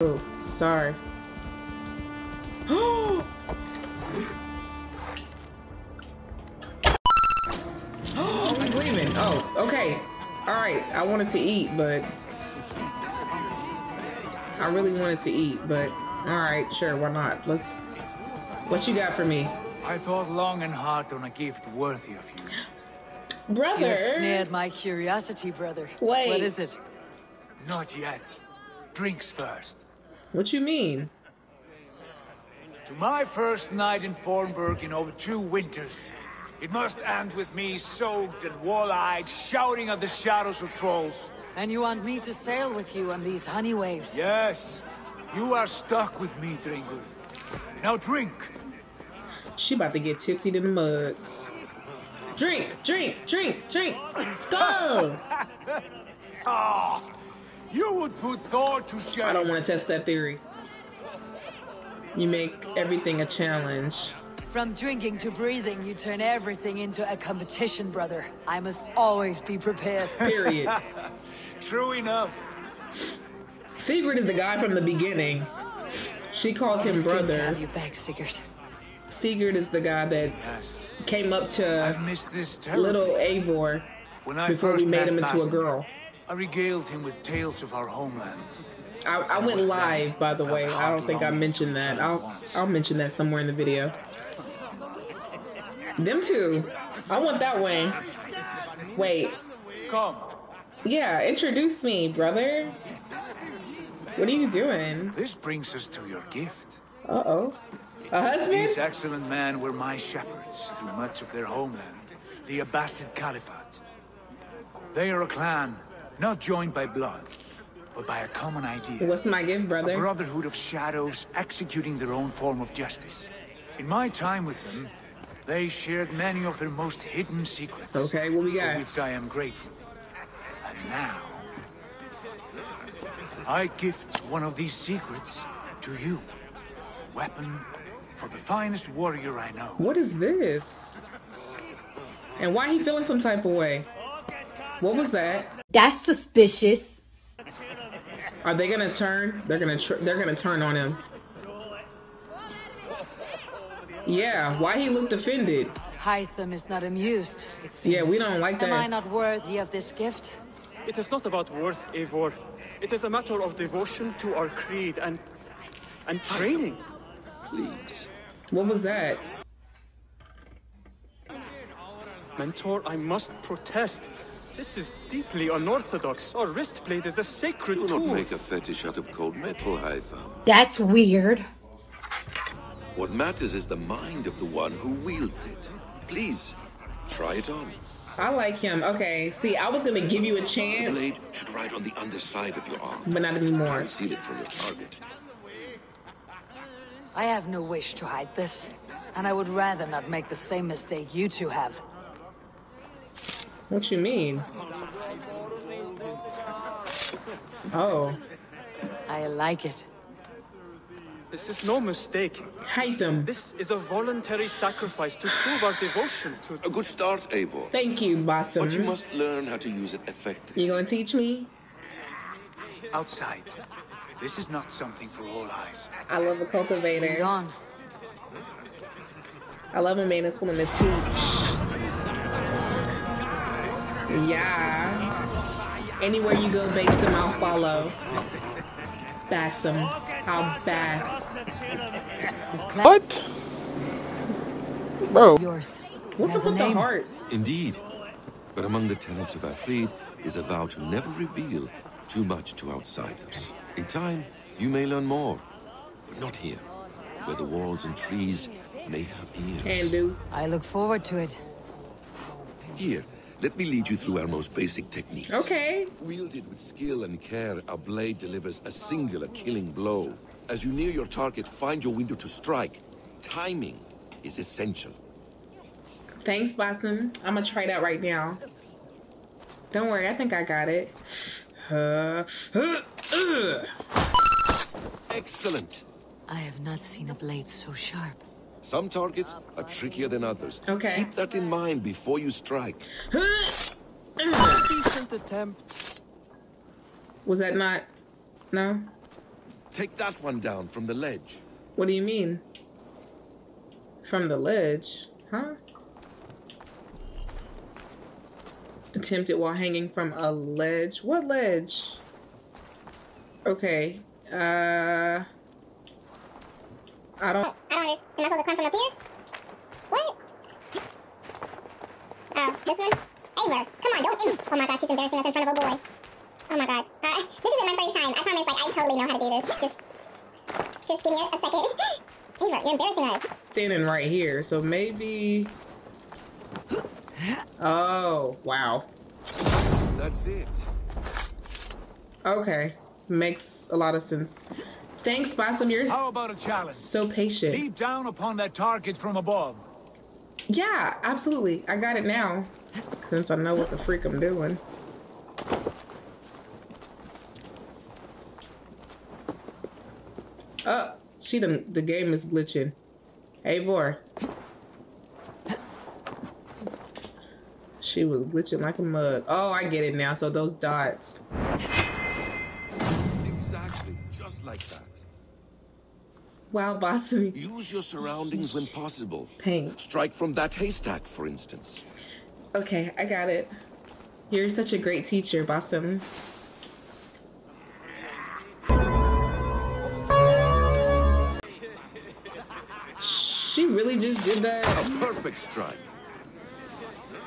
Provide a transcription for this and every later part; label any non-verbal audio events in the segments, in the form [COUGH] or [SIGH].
Oh, sorry. Oh! I'm leaving. Oh, okay. All right. I wanted to eat, but I really wanted to eat, but all right, sure, why not? Let's. What you got for me, I thought long and hard on a gift worthy of you. brother? You snared my curiosity, brother. Wait. What is it? Not yet. Drinks first. What you mean? To my first night in Fornburg in over two winters. It must end with me soaked and wall-eyed, shouting at the shadows of trolls. And you want me to sail with you on these honey waves? Yes, you are stuck with me, Dringur. Now drink. She about to get tipsy in the mug. Drink, drink, drink, drink. Skull. [LAUGHS] Ah, you would put Thor to shame. I don't want to test that theory. You make everything a challenge. From drinking to breathing, you turn everything into a competition, brother. I must always be prepared. [LAUGHS] Period. [LAUGHS] True enough. Sigurd is the guy from the beginning. She calls him brother. good to brother. have you back, Sigurd. Sigurd is the guy that Yes. came up I've to missed this little Eivor when I before we made him into a Basim, girl. I regaled him with tales of our homeland. I, I went live, by the way. I don't think I mentioned that. I'll I'll mention that somewhere in the video. Them two. I want that one. Wait. Come, Yeah, introduce me, brother. What are you doing? this brings us to your gift. Uh oh. A husband? These excellent men were my shepherds through much of their homeland, the Abbasid Caliphate. They are a clan, not joined by blood, but by a common idea. What's my gift, brother? A brother? brotherhood of shadows executing their own form of justice. In my time with them, they shared many of their most hidden secrets. Okay, what we got? For which I am grateful. And now, I gift one of these secrets to you. Weapon for the finest warrior I know. What is this? And why he feeling some type of way? What was that? That's suspicious. Are they gonna turn? They're gonna tr- they're gonna turn on him. Yeah, why he looked offended? Hytham is not amused, it seems. Yeah, we don't like that. Am. I not worthy of this gift? It is not about worth, Eivor. It is a matter of devotion to our creed and and training. Please. What was that? Mentor, I must protest. This is deeply unorthodox. Our wrist blade is a sacred Do not tool. make a fetish out of cold metal, Hytham. That's weird. What matters is the mind of the one who wields it. Please, try it on. I like him. Okay, see, I was gonna give you a chance. The blade should ride on the underside of your arm. but not anymore. Conceal it from your target. I have no wish to hide this. And I would rather not make the same mistake you two have. What you mean? Oh, I like it. This is no mistake. hate them. This is a voluntary sacrifice to prove our devotion to A good start, Eivor. Thank you, Boston. But you must learn how to use it effectively. You gonna teach me? Outside. This is not something for all eyes. I love a Lead cultivator. on. I love a man that's willing to teach. Yeah. Anywhere you go, Basim, I'll follow. Basim, I'll bath. This What? Bro, yours. What's has up a with the name. heart? Indeed. But among the tenets of our creed is a vow to never reveal too much to outsiders. In time, you may learn more, but not here, where the walls and trees may have ears. Can do. I look forward to it. Here, let me lead you through our most basic techniques. Okay. Wielded with skill and care, a blade delivers a singular killing blow. As you near your target, find your window to strike. Timing is essential. Thanks, Boston. I'm gonna try that right now. Don't worry, I think I got it. Uh, uh, uh. Excellent. I have not seen a blade so sharp. Some targets are trickier than others. Okay. Keep that in mind before you strike. decent attempt. Was that not? No? take that one down from the ledge. What do you mean? From the ledge? Huh? Attempted while hanging from a ledge. What ledge? Okay. Uh. I don't. I don't understand. Am I supposed to climb from up here? What? Oh, this one? Eivor, come on, don't. Oh my god, she's embarrassing us in front of a boy. Oh my god. Uh, this isn't my first time. I promise, like, I totally know how to do this. Just. Just give me a, a second. [GASPS] Eivor, you're embarrassing us. Standing right here, so maybe. [GASPS] Oh, wow. That's it. Okay. Makes a lot of sense. Thanks, Blossom. You're How about a challenge? so patient. Leap down upon that target from above. Yeah, absolutely. I got it now. Since I know what the freak I'm doing. Oh, she done, the game is glitching. Eivor. She was glitching like a mug. Oh, I get it now. So those dots. Exactly, just like that. Wow, Blossom. Use your surroundings when possible. Paint. Strike from that haystack, for instance. Okay, I got it. You're such a great teacher, Blossom. She really just did that. A perfect strike.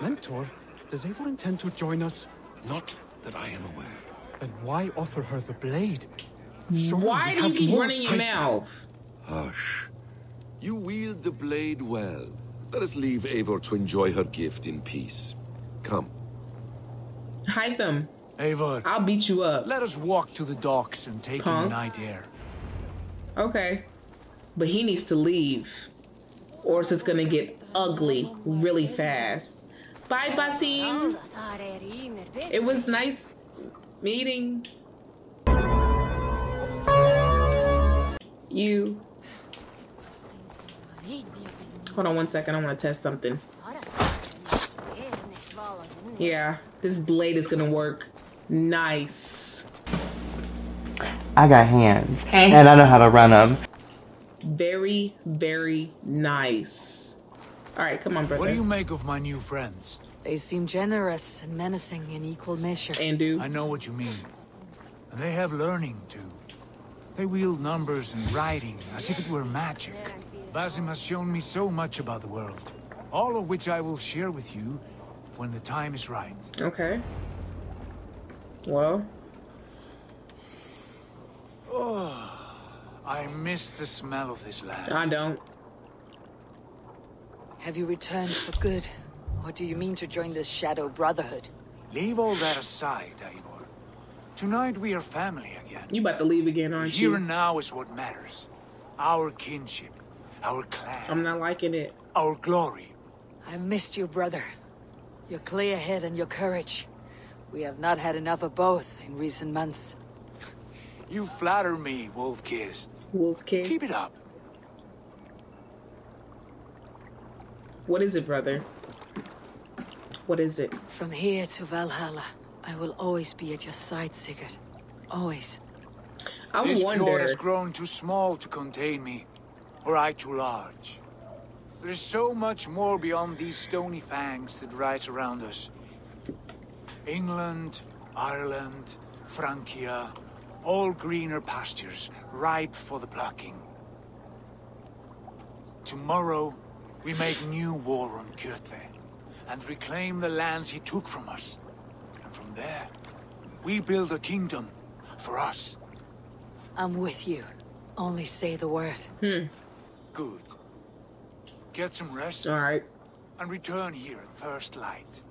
Mentor, does Eivor intend to join us? Not that I am aware. Then why offer her the blade? Surely Why do you keep running your mouth? Hush. You wield the blade well. Let us leave Eivor to enjoy her gift in peace. Come. Hide them. Eivor, I'll beat you up. let us walk to the docks and take in the night air. Okay. But he needs to leave. Or else it's gonna get ugly really fast. Bye, Basim. It was nice meeting you. Hold on one second. I want to test something. Yeah, this blade is gonna work nice. I got hands, and I know how to run them. Very, very nice. All right, come on, brother. What do you make of my new friends? They seem generous and menacing in equal measure. and do? I know what you mean. They have learning too. They wield numbers and writing as if it were magic. Basim has shown me so much about the world, all of which I will share with you when the time is right. Okay. Well, Oh, I miss the smell of this land. I don't. Have you returned for good? Or do you mean to join this Shadow Brotherhood? Leave all that aside, Eivor. Tonight we are family again. You about to leave again, aren't you? Here and now is what matters. Our kinship, our clan, I'm not liking it. our glory. I missed you, brother. Your clear head and your courage. We have not had enough of both in recent months. [LAUGHS] You flatter me, Wolf-Kissed. Wolf King. Keep it up. What is it, brother? What is it? From here to Valhalla, I will always be at your side, Sigurd. Always. I this fjord wonder. has grown too small to contain me, or I too large. There is so much more beyond these stony fangs that rise around us. England, Ireland, Francia, all greener pastures, ripe for the plucking. Tomorrow, we make new war on Kjotve, and reclaim the lands he took from us. And from there, we build a kingdom for us. I'm with you. Only say the word. Hmm. Good. Get some rest All right. and return here at first light.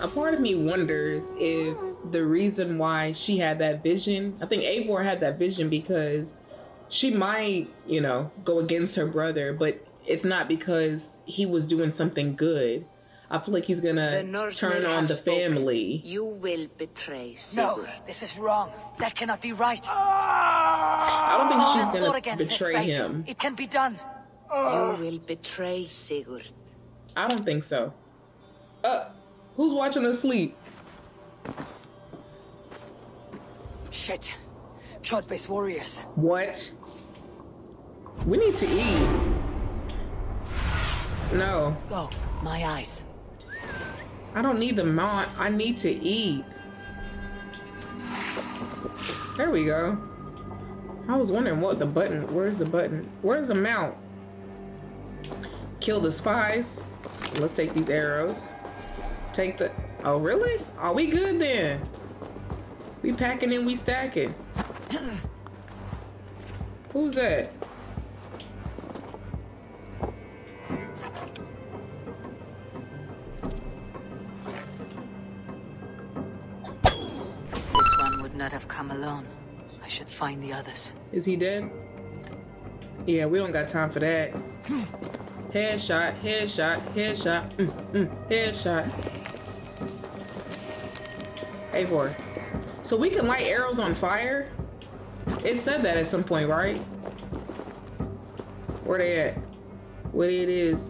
A part of me wonders if the reason why she had that vision, I think Eivor had that vision because she might, you know, go against her brother, but it's not because he was doing something good. I feel like he's gonna turn on the spoken. family. You will betray No, this is wrong. That cannot be right. I don't think All she's gonna against this betray him. It can be done. You will betray Sigurd. I don't think so. Uh, who's watching us sleep? Shit. Short base warriors. What? We need to eat. No. Go. My eyes. I don't need the mount. I need to eat. There we go. I was wondering what the button. Where's the button? Where's the mount? Kill the spies. Let's take these arrows. Take the. Oh, really? Are we good then? We packing and we stacking. Who's that? Alone. I should find the others. Is he dead? Yeah, we don't got time for that. Headshot, headshot, headshot, mm, mm, headshot. A4. So we can light arrows on fire? It said that at some point, right? Where they at? What it is?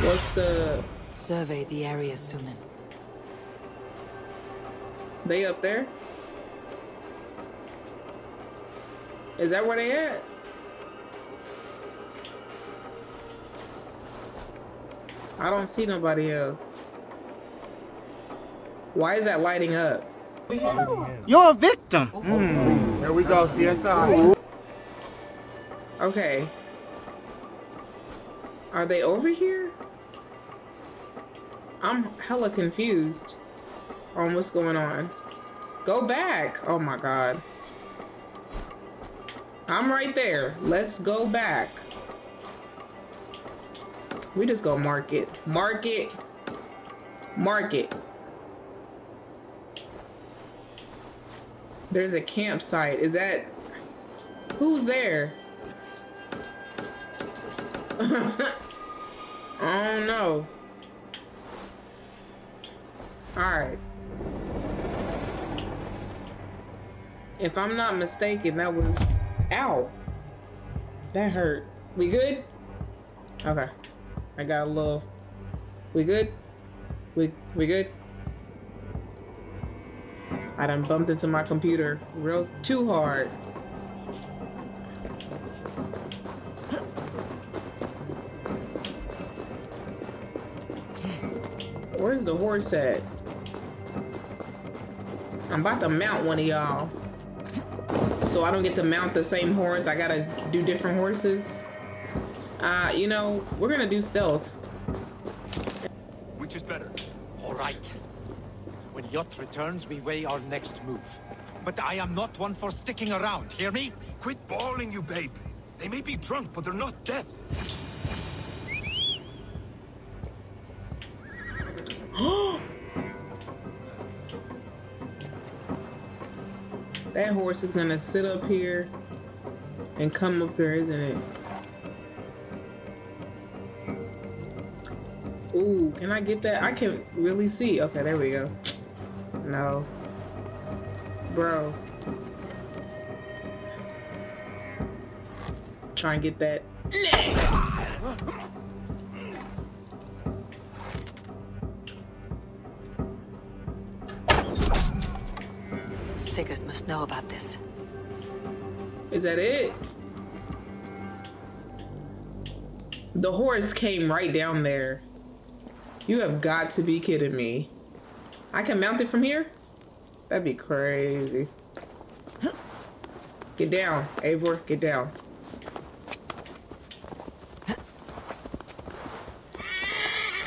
What's uh Survey the area, Synin. they up there? Is that where they at? I don't see nobody else. Why is that lighting up? You're a victim. Mm. There we go, CSI. Okay. Are they over here? I'm hella confused on what's going on. Go back. Oh my god. I'm right there. Let's go back. We just go market. Market. Market. There's a campsite. Is that... Who's there? [LAUGHS] oh no. Alright. If I'm not mistaken, that was... Ow. That hurt. We good? Okay. I got a little... We good? We, we good? I done bumped into my computer real too hard. Where's the horse at? I'm about to mount one of y'all. So I don't get to mount the same horse. I gotta do different horses. Uh, you know, we're gonna do stealth. Which is better? All right. When Yacht returns, we weigh our next move. But I am not one for sticking around, hear me? Quit bawling, you babe. They may be drunk, but they're not deaf. Horse is gonna sit up here and come up here, isn't it? Ooh, can I get that? I can't really see. Okay, there we go. No. Bro. Try and get that. Must know about this. Is that it? The horse came right down there. You have got to be kidding me. I can mount it from here? That'd be crazy. Get down, Eivor, get down.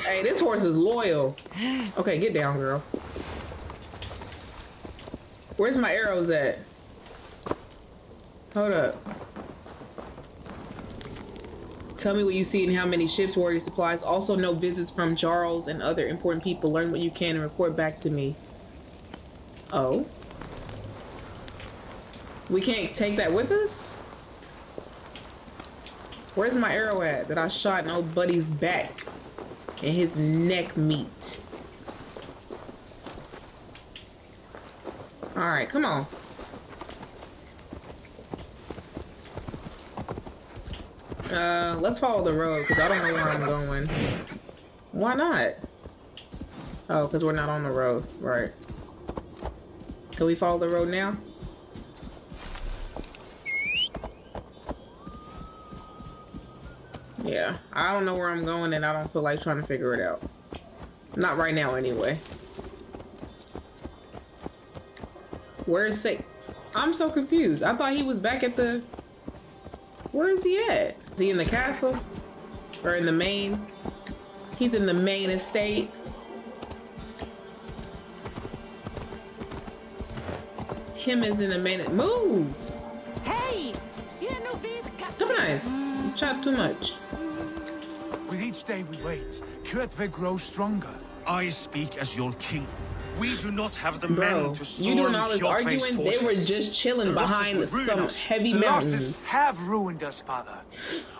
Hey, this horse is loyal. Okay, get down, girl. Where's my arrows at? Hold up. Tell me what you see and how many ships, warrior supplies. Also, no visits from Jarls and other important people. Learn what you can and report back to me. Oh. We can't take that with us? Where's my arrow at that I shot in old buddy's back and his neck meat? Alright, come on. Uh, let's follow the road, because I don't know where I'm going. Why not? Oh, because we're not on the road. Right. Can we follow the road now? Yeah, I don't know where I'm going and I don't feel like trying to figure it out. Not right now anyway. Where's Sa- I'm so confused. I thought he was back at the... Where is he at? Is he in the castle? Or in the main? He's in the main estate. Him is in the main... Move! Hey! Come nice. You chat too much. With each day we wait, Kjotve grows stronger. I speak as your king. We do not have the Bro, men to storm you doing all this Kjotve's arguing? fortress. They were just chilling The behind would ruin some us. heavy the mountains. losses have ruined us, father.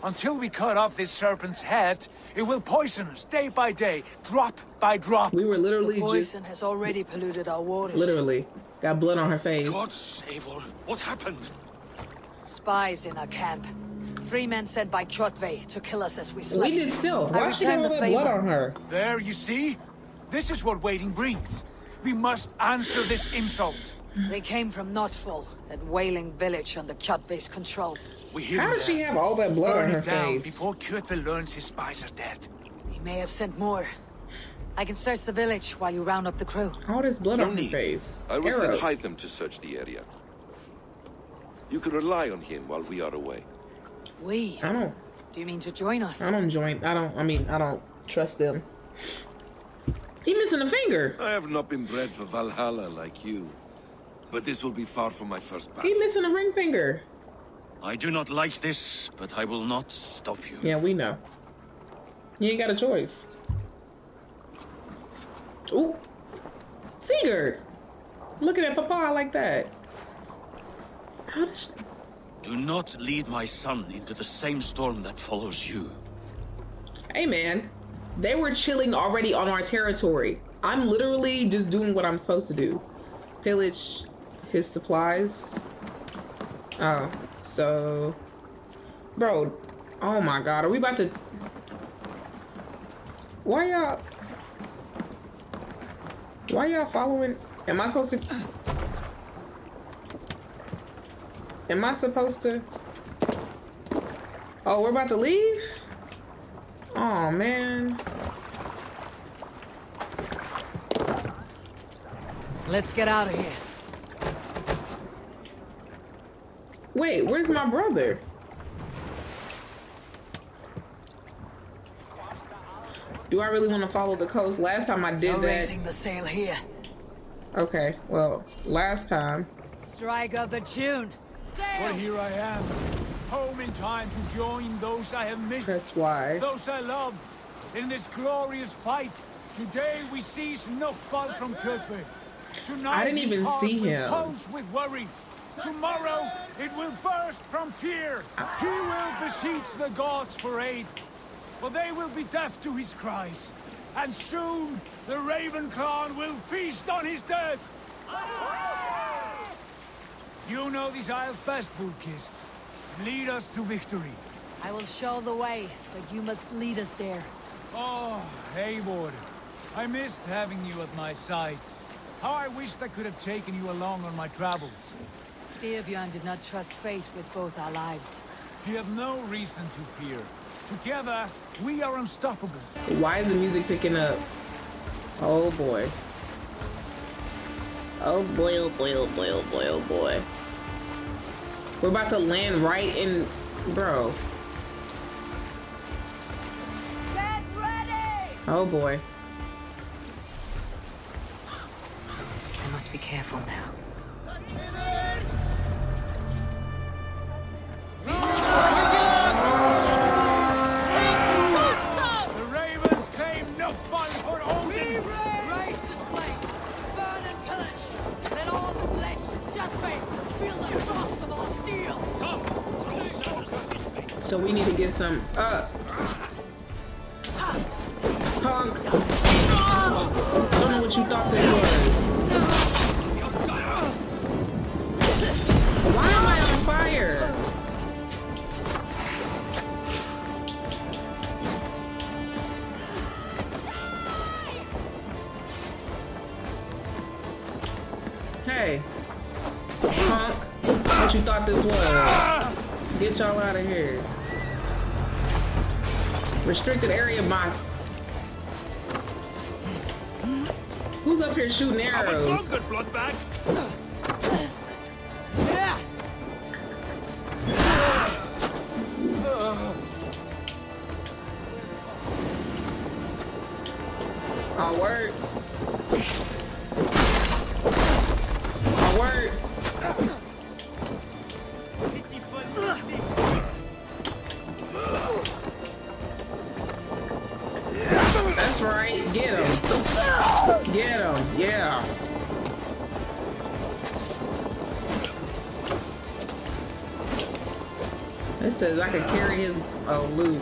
Until we cut off this serpent's head, it will poison us day by day, drop by drop. We were literally The poison just has already polluted our waters. literally got blood on her face. God save all. What happened? Spies in our camp. Three men sent by Kjotve to kill us as we slept. We did still. I Why she got returned the that blood on her? There, you see? This is what waiting brings. We must answer this insult. They came from Notfall, that whaling village under Kjotve's control. We hear How him does she have all that blood Burn on her it down face? before Kjotve learns his spies are dead. He may have sent more. I can search the village while you round up the crew. All this blood No on her face. I will send Arrows. Hytham to search the area. You can rely on him while we are away. We? I don't. Do you mean to join us? I don't join. I don't. I mean, I don't trust them. He missing a finger. I have not been bred for Valhalla like you. But this will be far from my first battle. He missing a ring finger. I do not like this, but I will not stop you. Yeah, we know. You ain't got a choice. Ooh. Sigurd. Looking at Papa like that. How does Do not lead my son into the same storm that follows you. Hey man, they were chilling already on our territory. I'm literally just doing what I'm supposed to do. Pillage his supplies. Oh, so Bro, oh my god, are we about to Why y'all Why y'all following Am I supposed to Am I supposed to Oh, we're about to leave? Oh man. Let's get out of here. Wait, where's my brother? Do I really want to follow the coast? Last time I did No that. raising the sail here. Okay, well, last time. Strike up a tune. But here I am, home in time to join those I have missed. Press Y. Those I love. In this glorious fight, today we seize Nokfal from Kjotve. Tonight I didn't even see him. pulse with worry. Tomorrow it will burst from fear. He will beseech the gods for aid. For they will be deaf to his cries. And soon the Raven clan will feast on his dead. You know these isles best, Wolf-Kissed. Lead us to victory. I will show the way, but you must lead us there. Oh, Eivor. I missed having you at my side. How I wished I could have taken you along on my travels. Styrbjörn did not trust fate with both our lives. You have no reason to fear. Together, we are unstoppable. Why is the music picking up? Oh boy. Oh boy, oh boy, oh boy, oh boy, oh boy. We're about to land right in. Bro. Get ready! Oh boy. I must be careful now. So we need to get some. Uh. Punk. I don't know what you thought this was. Why am I on fire? Hey. Punk. What you thought this was? Get y'all out of here. Restricted area my. Who's up here shooting oh, arrows? How much longer, bloodbag? I'll work. I can carry his oh loot.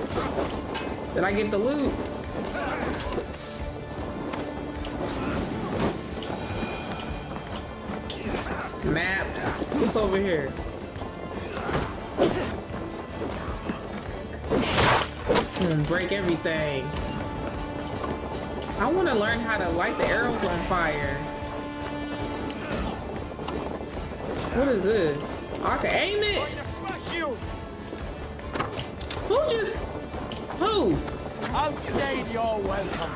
Did I get the loot? Maps. What's over here? Hmm, break everything. I want to learn how to light the arrows on fire. What is this? I can aim it? Outstayed your welcome.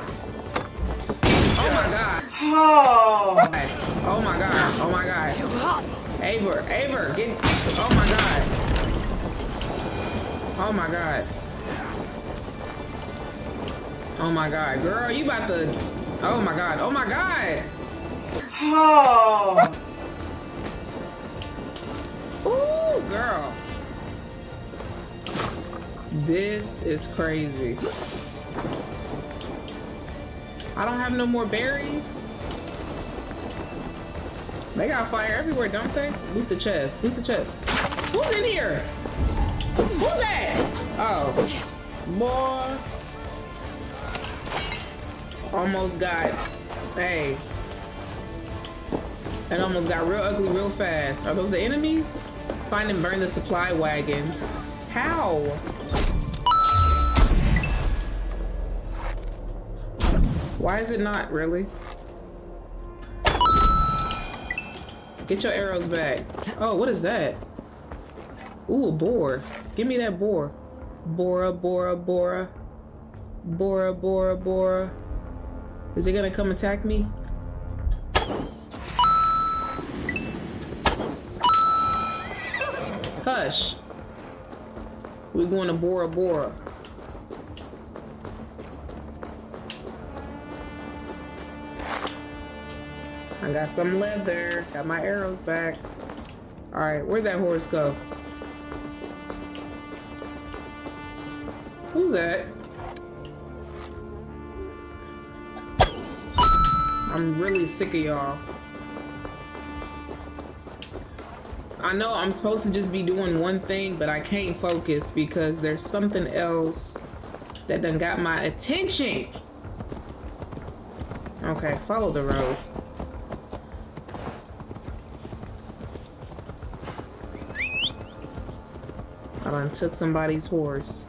Oh my god. Oh. Oh my god. Oh my god. Too Aver, Aver, get. Oh my god. Oh my god. Oh my god. Girl, you about to. Oh my god. Oh my god. Oh. Ooh, girl. This is crazy. I don't have no more berries. They got fire everywhere, don't they? Loot the chest. Loot the chest. Who's in here? Who's that? Oh. More. Almost got. Hey. It almost got real ugly real fast. Are those the enemies? Find and burn the supply wagons. How? Why is it not really? Get your arrows back. Oh, what is that? Ooh, boar. Give me that boar. Bora, Bora, Bora. Bora, Bora, Bora. Is it gonna come attack me? Hush. We're going to Bora Bora. I got some leather. Got my arrows back. Alright, where'd that horse go? Who's that? I'm really sick of y'all. I know I'm supposed to just be doing one thing, but I can't focus because there's something else that done got my attention. Okay, follow the road. Took somebody's horse.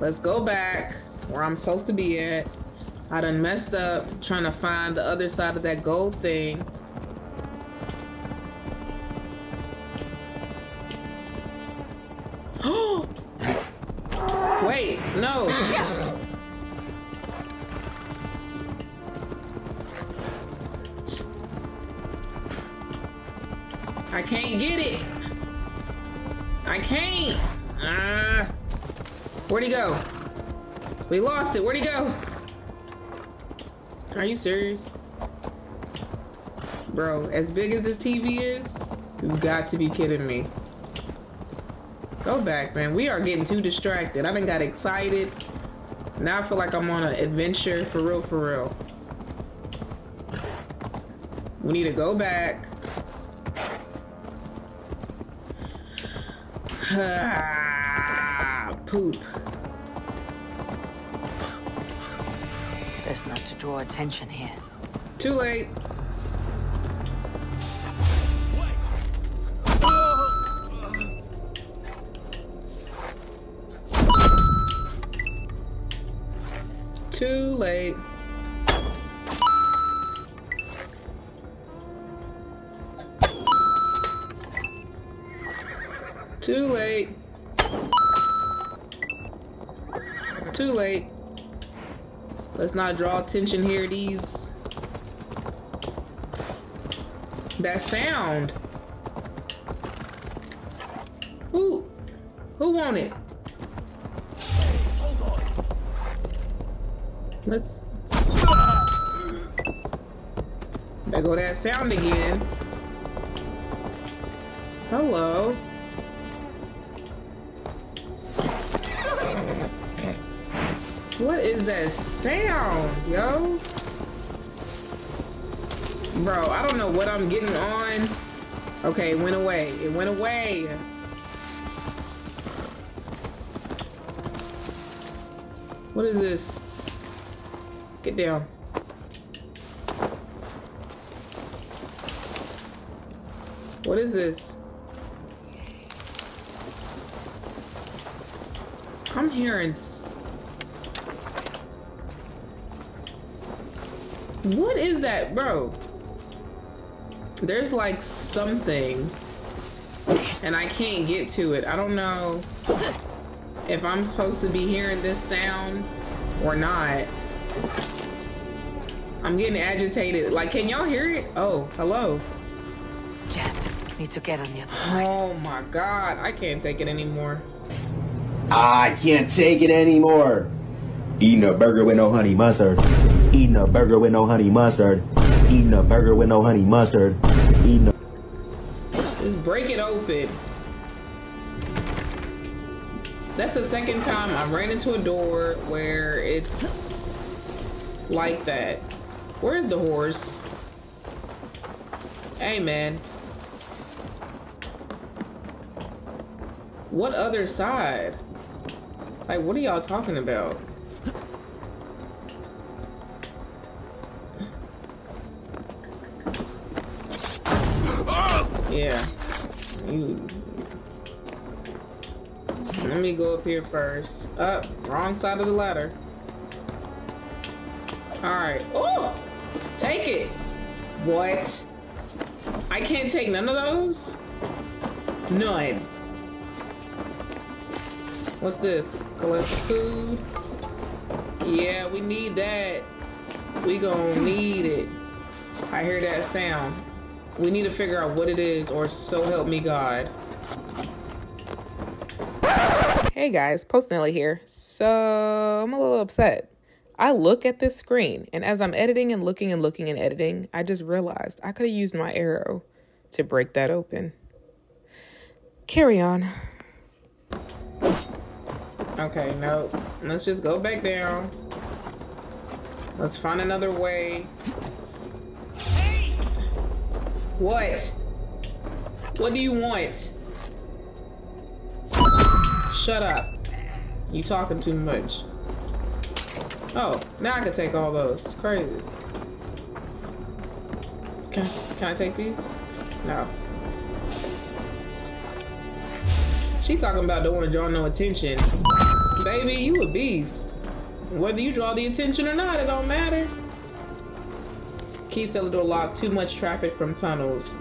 Let's go back where I'm supposed to be at. I done messed up trying to find the other side of that gold thing. I can't. Ah. Where'd he go? We lost it. Where'd he go? Are you serious? Bro, as big as this TV is, you've got to be kidding me. Go back, man. We are getting too distracted. I done got excited. Now I feel like I'm on an adventure for real, for real. We need to go back. Ah, poop. Best not to draw attention here. Too late. Not draw attention here. These. That sound. Who? Who want it? Let's. There go that sound again. Hello. What is that sound, yo? Bro, I don't know what I'm getting on. Okay, it went away. It went away. What is this? Get down. What is this? I'm hearing. What is that, bro? There's like something, and I can't get to it. I don't know if I'm supposed to be hearing this sound or not. I'm getting agitated. Like, can y'all hear it? Oh, hello. Jammed. Need to get on the other oh side. Oh my god, I can't take it anymore. I can't take it anymore. Eating a burger with no honey mustard. Eating a burger with no honey mustard. Eating a burger with no honey mustard. Eating a Just break it open. That's the second time I ran into a door where it's like that. Where's the horse? Hey, man. What other side? Like, what are y'all talking about? Yeah. You. Let me go up here first. Up, wrong side of the ladder. Alright. Oh! Take it! What? I can't take none of those? None. What's this? Collect food. Yeah, we need that. We gonna need it. I hear that sound. We need to figure out what it is, or so help me God. Hey guys, Post Nelly here. So I'm a little upset. I look at this screen, and as I'm editing and looking and looking and editing, I just realized I could have used my arrow to break that open. Carry on. Okay, no. Let's just go back down. Let's find another way. What? What do you want? Shut up. You talking too much. Oh, now I can take all those. Crazy. Can, can I take these? No. She talking about don't want to draw no attention. Baby, you a beast. Whether you draw the attention or not, it don't matter. Keep cellar door locked. Too much traffic from tunnels.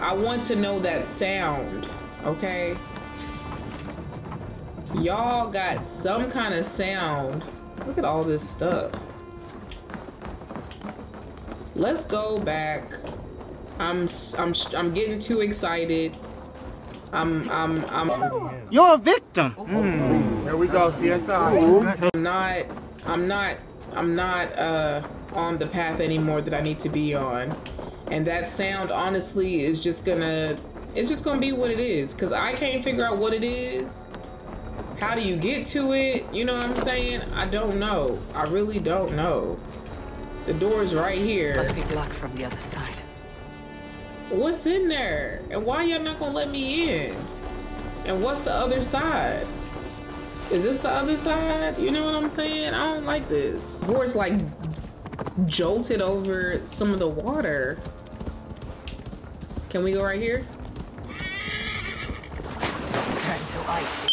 I want to know that sound, okay? Y'all got some kind of sound. Look at all this stuff. Let's go back. I'm I'm I'm getting too excited. I'm I'm I'm You're a victim. Mm. Here we go, CSI. I'm not I'm not I'm not uh on the path anymore that I need to be on. And that sound honestly is just gonna it's just gonna be what it is. Cause I can't figure out what it is. How do you get to it? You know what I'm saying? I don't know. I really don't know. The door's right here. Must be blocked from the other side. What's in there? And why y'all not gonna let me in? And what's the other side? Is this the other side? You know what I'm saying? I don't like this. Door's like jolted over some of the water. Can we go right here? Turn to ice.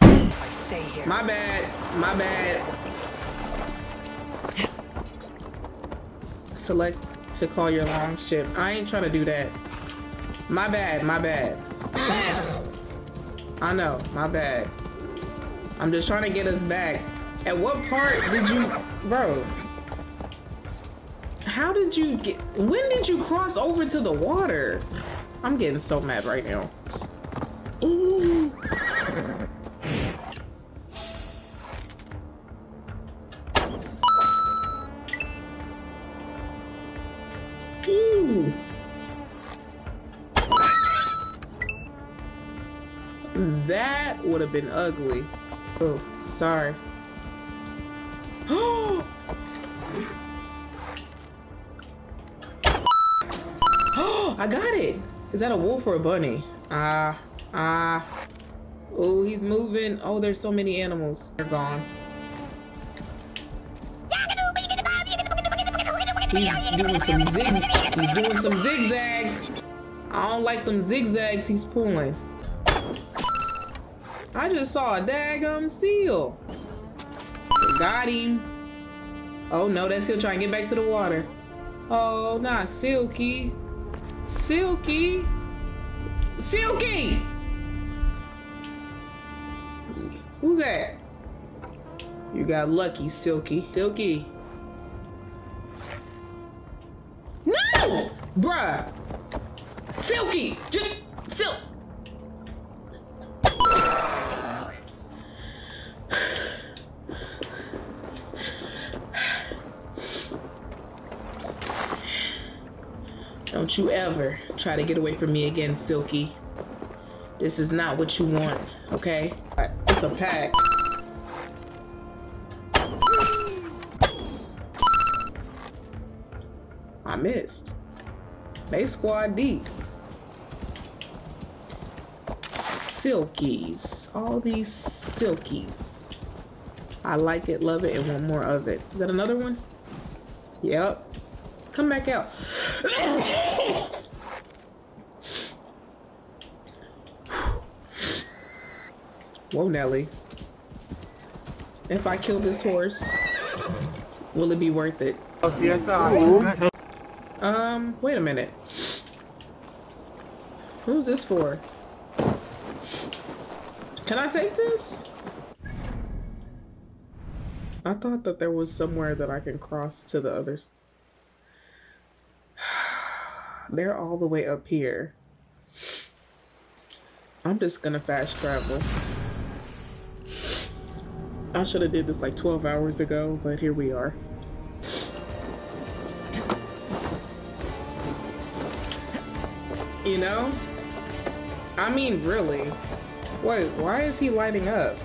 I stay here. My bad. My bad. Select to call your long ship. I ain't trying to do that. My bad. My bad. I know, my bad. I'm just trying to get us back. At what part did you, bro? How did you get, when did you cross over to the water? I'm getting so mad right now. Ooh. Ooh. That would have been ugly. Oh, sorry. I got it. Is that a wolf or a bunny? Ah, ah. Oh, he's moving. Oh, there's so many animals. They're gone. He's doing some zig. He's doing some zigzags. I don't like them zigzags he's pulling. I just saw a daggum seal. Got him. Oh no, that seal trying to get back to the water. Oh, not Silky. Silky. Silky! Who's that? You got lucky, Silky. Silky. No! Bruh! Silky! Just, Sil- Don't you ever try to get away from me again, Silky. This is not what you want, okay? It's a pack. I missed. They squad deep. Silkies. All these silkies. I like it, love it, and want more of it. Is that another one? Yep. Come back out. Whoa, Nelly. If I kill this horse, will it be worth it? Oh, CSI. Um, wait a minute. Who's this for? Can I take this? I thought that there was somewhere that I can cross to the others. They're all the way up here. I'm just gonna fast travel. I should have did this like 12 hours ago, but here we are. You know? I mean, really. Wait, why is he lighting up?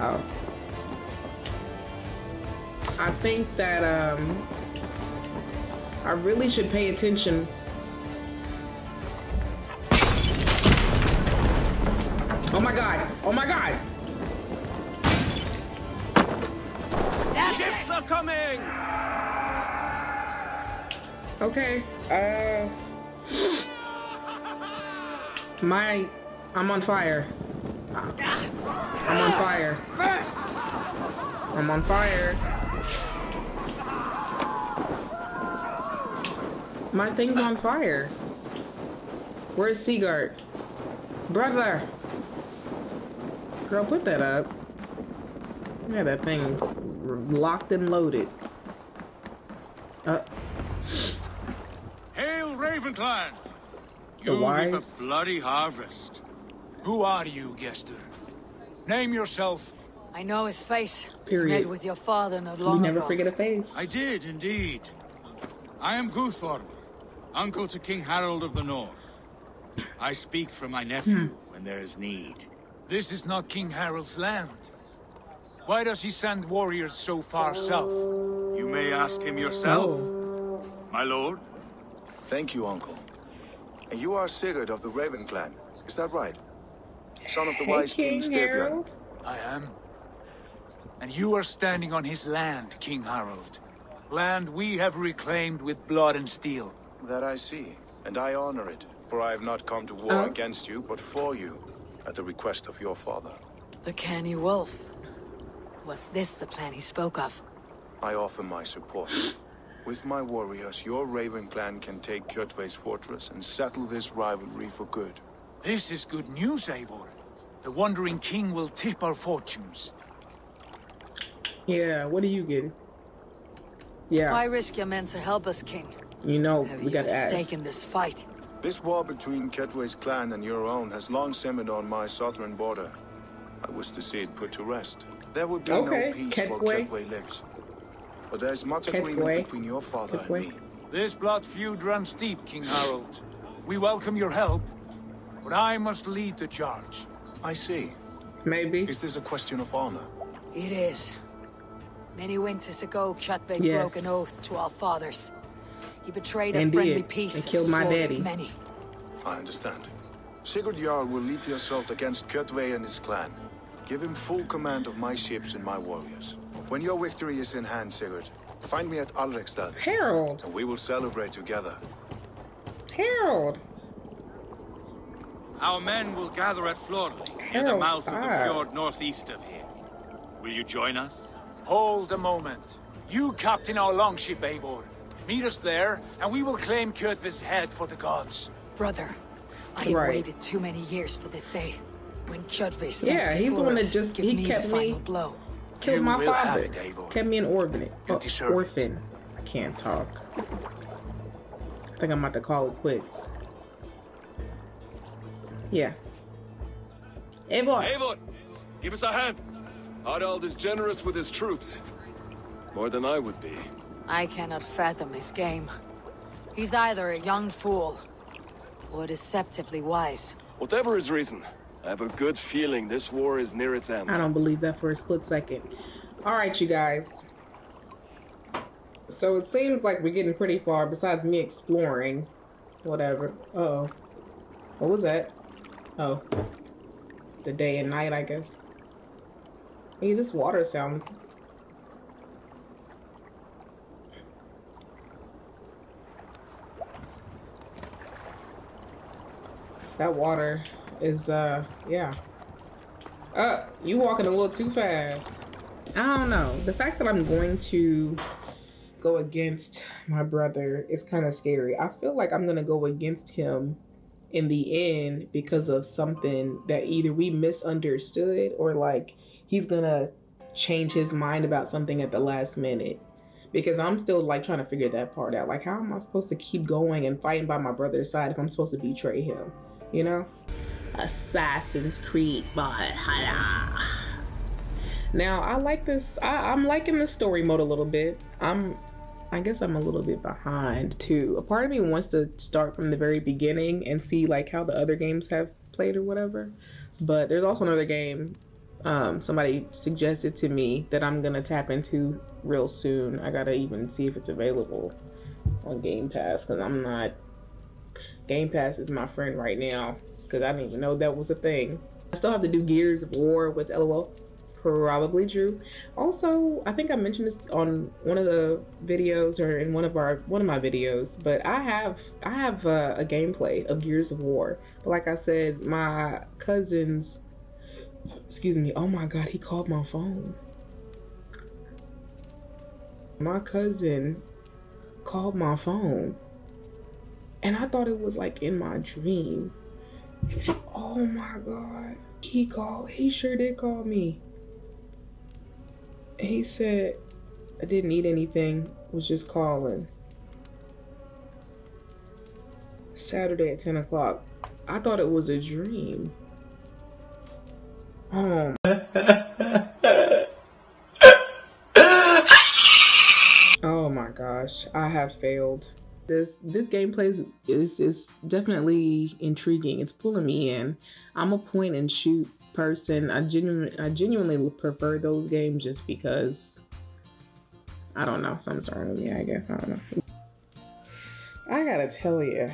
Oh. I think that, um, I really should pay attention. My god! Oh my god! Ships are coming! Okay, uh... My... I'm on fire. I'm on fire. I'm on fire. My thing's on fire. Where's Sigurd? Brother! Girl, put that up. Yeah, that thing locked and loaded. Uh, Hail Ravenclan! You reap a bloody harvest. Who are you, Gester? Name yourself. I know his face. Period. Met with your father not you long never ago. forget a face. I did, indeed. I am Guthorm, uncle to King Harald of the North. I speak for my nephew when there is need. This is not King Harald's land. Why does he send warriors so far south? You may ask him yourself. Oh. My lord? Thank you, Uncle. And you are Sigurd of the Raven clan, is that right? Son of the Hey, wise King, King Styrbjörn. I am. And you are standing on his land, King Harald. Land we have reclaimed with blood and steel. That I see, and I honor it, for I have not come to war Oh. against you, but for you, at the request of your father. The canny wolf. Was this the plan he spoke of? I offer my support. With my warriors, your Raven clan can take Kjotve's fortress and settle this rivalry for good. This is good news, Eivor. The Wandering King will tip our fortunes. Yeah, what are you getting? Yeah. Why risk your men to help us, King? You know, Have we got a to ask. stake in this fight? This war between Kjotve's clan and your own has long simmered on my southern border. I wish to see it put to rest. There would be Okay, no peace while Kedway. Kedway lives. But there's much Kedway. agreement between your father Kedway. and me. This blood feud runs deep, King Harald. We welcome your help, but I must lead the charge. I see. Maybe. Is this a question of honor? It is. Many winters ago, Kjotve Yes. broke an oath to our fathers. He betrayed a And friendly did. peace And killed my slaughtered daddy. Many. I understand. Sigurd Jarl will lead the assault against Kjotve and his clan. Give him full command of my ships and my warriors. When your victory is in hand, Sigurd, find me at Alrekstad, Harold. and we will celebrate together. Harold. Our men will gather at Florley, near the Harold, mouth of the fjord northeast of here. Will you join us? Hold a moment. You captain our longship, Eivor. Meet us there, and we will claim Kjotve's head for the gods. Brother, I have Right. waited too many years for this day. When Kjotve stands Yeah, he's the before one that just- give he me kept the me- final blow. Killed You my father. it, Eivor. Kept me an orphan. You oh, deserve it. orphan. I can't talk. I think I'm about to call it quits. Yeah. Hey boy. Eivor, give us a hand. Harald is generous with his troops. More than I would be. I cannot fathom his game. He's either a young fool or deceptively wise. Whatever his reason, I have a good feeling this war is near its end. I don't believe that for a split second. All right, you guys. So it seems like we're getting pretty far. Besides me exploring, whatever. Uh oh, what was that? Oh, the day and night, I guess. Hey, this water sound. That water is, uh, yeah. Uh, you walking a little too fast. I don't know. The fact that I'm going to go against my brother is kind of scary. I feel like I'm going to go against him in the end because of something that either we misunderstood or like he's going to change his mind about something at the last minute. Because I'm still like trying to figure that part out. Like, how am I supposed to keep going and fighting by my brother's side if I'm supposed to betray him? You know? Assassin's Creed, but now I like this. I, I'm liking the story mode a little bit. I'm, I guess I'm a little bit behind too. A part of me wants to start from the very beginning and see like how the other games have played or whatever. But there's also another game um, somebody suggested to me that I'm gonna tap into real soon. I gotta even see if it's available on Game Pass because I'm not. Game Pass is my friend right now because I didn't even know that was a thing. I still have to do Gears of War with LOL. Probably true. Also, I think I mentioned this on one of the videos or in one of our one of my videos, but I have I have uh, a gameplay of Gears of War. But like I said, my cousins, excuse me. Oh my God, he called my phone. My cousin called my phone, and I thought it was like in my dream. Oh my god. He called. He sure did call me. He said I didn't need anything. Was just calling. Saturday at 10 o'clock. I thought it was a dream. Oh. [LAUGHS] oh my gosh. I have failed. This this gameplay is, is is definitely intriguing. It's pulling me in. I'm a point and shoot person. I genuinely I genuinely prefer those games just because I don't know, something's wrong with me, I guess. I don't know. I gotta tell you,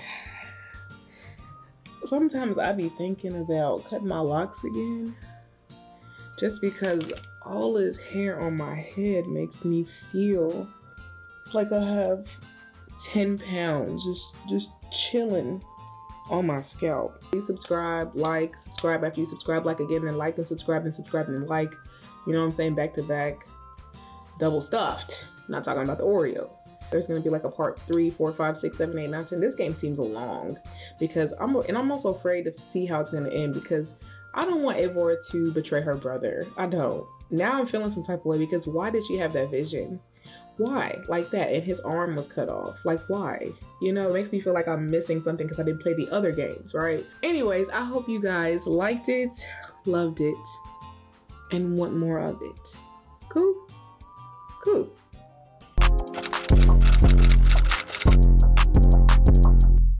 sometimes I be thinking about cutting my locks again. Just because all this hair on my head makes me feel like I have 10 pounds just just chilling on my scalp. Please subscribe, like, subscribe after you subscribe, like again, then like and subscribe and subscribe and like. You know what I'm saying? Back to back. Double stuffed. Not talking about the Oreos. There's gonna be like a part three, four, five, six, seven, eight, nine, ten. This game seems long because I'm and I'm also afraid to see how it's gonna end because I don't want Eivor to betray her brother. I don't. Now I'm feeling some type of way because why did she have that vision? Why? Like that. And his arm was cut off. Like, why? You know, it makes me feel like I'm missing something because I didn't play the other games, right? Anyways, I hope you guys liked it, loved it, and want more of it. Cool? Cool.